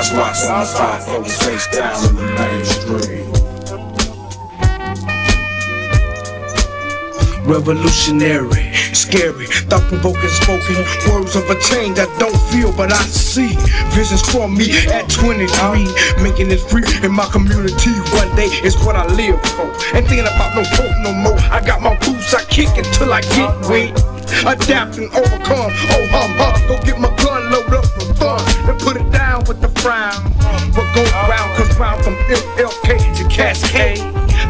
That's why someone five floating face down in the mainstream. Revolutionary, scary, thought provoking, spoken words of a change I don't feel, but I see. Visions for me at 23, making it free in my community. One day is what I live for. Ain't thinking about no hope no more. I got my boots, I kick until I get weak. Adapt and overcome. Oh, hum, hum. Go get my gun, load up frown. What goes round round from MLK to Cascade.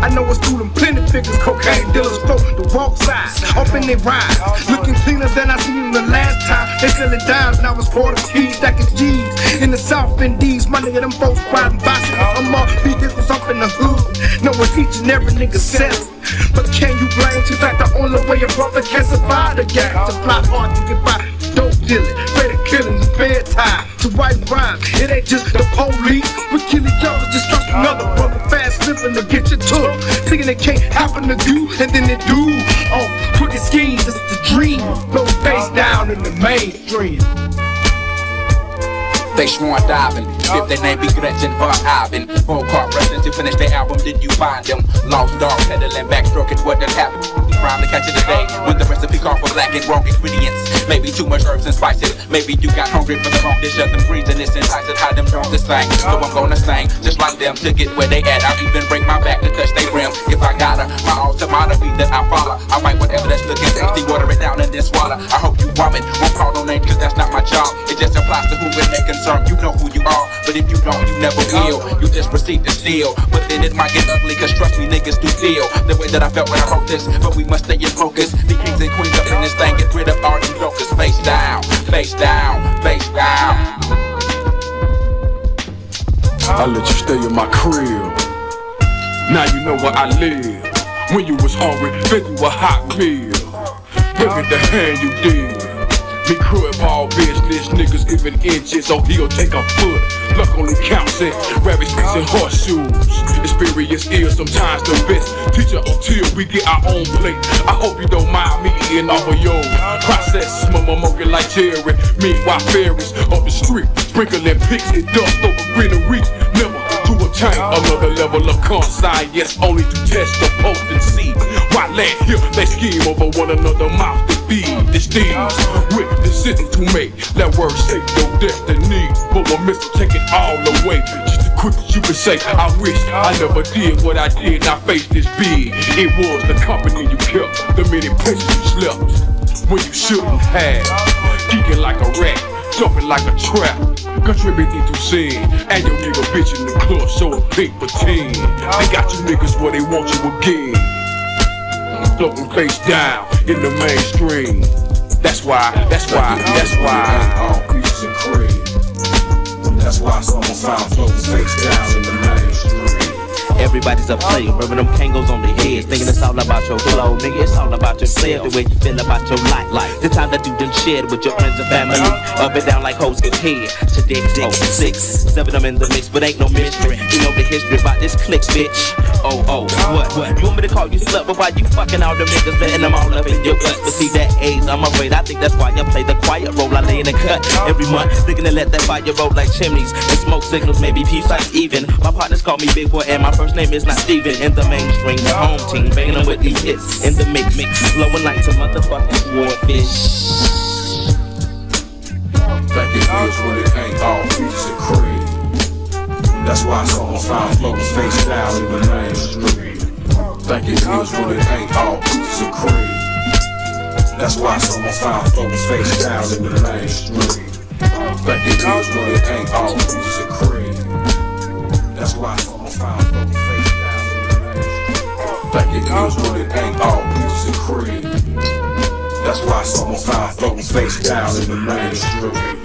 I know it's through them plenty figures, cocaine dealers throw the walk side, up in their ride. Looking cleaner than I seen them the last time. They selling dimes, now it's quarter T's, stacking G's. In the South Indies, my nigga, them folks riding bicycles. I'm beat this was up in the hood. Know what each and every nigga says. But can you blame to fact the only way a brother can survive the game? To fly hard to get by, dope dealing, better killing, bedtime It ain't just the police. We kill each other, just trust another brother fast living to get you took. Thinking it can't happen to you, and then it do. Oh, crooked schemes, it's the dream. Blow face down in the mainstream. They sworn diving. If their name be Gretchen Von Ivan. full Four corporations to finish their album, did you find them? Lost dog peddling, backstroking what done happened. Crime to catch it today when the recipe call for black and wrong ingredients. Maybe too much herbs and spices. Maybe you got hungry for the wrong dish of them greens and it's enticing how them drunk this thing. So I'm gonna sing just like them to get where they at. I'll even break my back to touch they rim if I gotta. My ultimate be that I follow. I write whatever that's looking tasty, water it down and then swallow. I hope you vomit. Won't call no names cause that's not my job. It just applies to who it may concern. You know who you are, but if you don't, you never will. You just proceed to steal. But then it might get ugly, cause trust me, niggas do feel the way that I felt when I wrote this. But we must stay in focus. The kings and queens up in this thing, get rid of all these jokers. Face down, face down, face down. I let you stay in my crib. Now you know where I live. When you was hungry, fed you a hot meal. Look at the hand you did. Me crib all business, niggas giving inches, so he'll take a foot. Luck only counts in rabbit sticks and horseshoes. Experience is sometimes the best teacher until we get our own plate. I hope you don't mind me eating off of yours. Process, mama smoking like cherry. Meanwhile, fairies up the street, sprinkling and dust over greenery. Never to attain another level of conscience, only to test the potency. Why let here they scheme over one another mouth to feed the steeds decision to make. Let words shape your destiny, but one missile take it all away. Just the quickest you can say, I wish I never did what I did. I faced this big. It was the company you kept, the many places you slept when you shouldn't have. Geeking like a rat, jumping like a trap. Contributing to sin, and your nigga bitch in the club, so a big pretend. They got you niggas where they want you again. Floating face down in the mainstream. That's why, that's why, that's why. All peaches and cream. That's why someone face down in the mainstream. Everybody's a player, rubbing them Kangols on their heads. Thinking it's all about your flow, nigga. It's all about yourself, the way you feel about your life. life. The time that you done shared with your friends and family. Up and down like hoes get head. Today, Seven, of them in the mix, but ain't no mystery. You know the history about this click, bitch. Oh, oh, what, what? You want me to call you slut, but why you fucking all the niggas, letting them all up in your gut? But see that age, I'm afraid. I think that's why I play the quiet role. I lay in the cut every month, thinking to let that fire roll like chimneys and smoke signals, maybe peace like even. My partners call me Big Boi, and my first name is not Steven. In the mainstream, the home team, banging with these hits in the mix, mix, flowing like some motherfucking swordfish. Think it is what it ain't, all peaches and cream. That's why someone found floating face down in the mainstream. Think it is what it ain't, all peaches and cream. That's why someone found floating face down in the mainstream. Think it is what it ain't, all peaches and cream. That's why someone found Think it is what it ain't, all peaches and cream. That's why someone found floating face down in the mainstream.